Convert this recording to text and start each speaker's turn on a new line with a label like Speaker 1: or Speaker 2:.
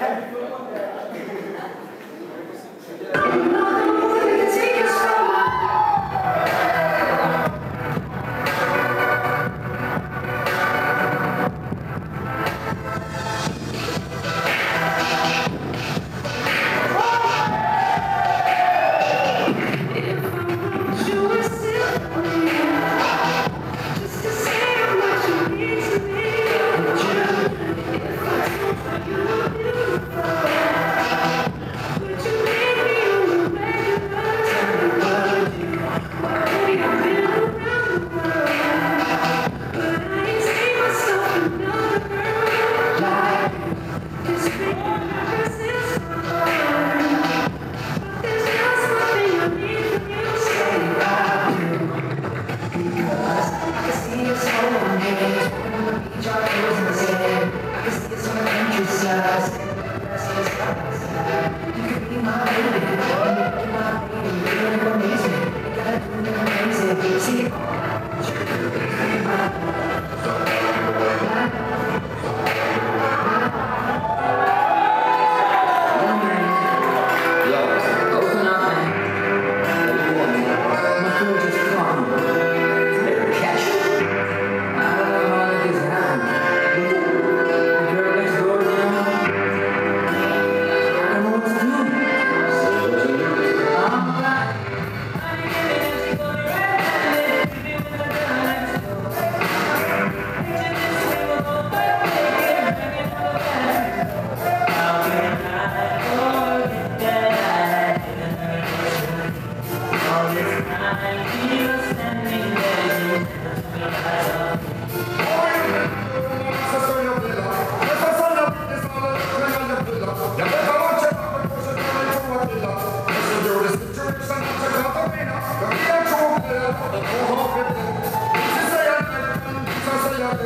Speaker 1: Okay. Thank